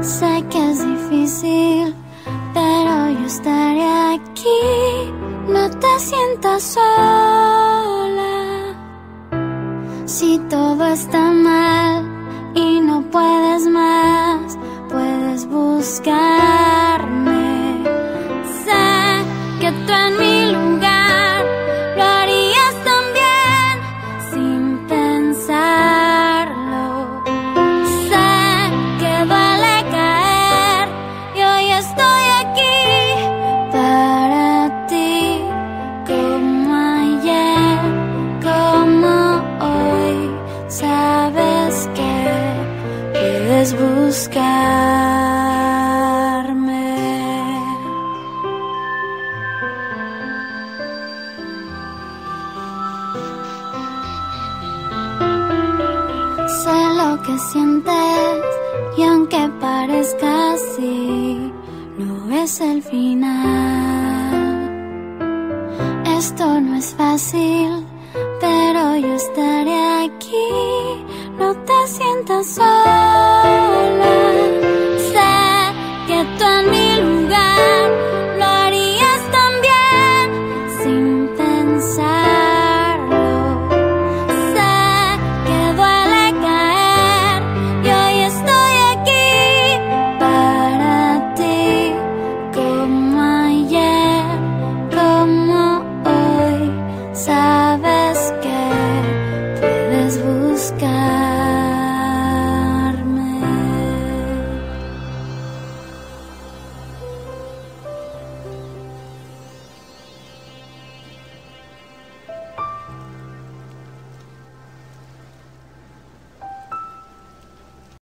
Sé que es difícil, pero yo estaré aquí, no te sientas sola. Si todo está mal y no puedes buscarme. Sé lo que sientes y aunque parezca así, no es el final. Esto no es fácil, pero yo estaré aquí. No te sientas sola. Sa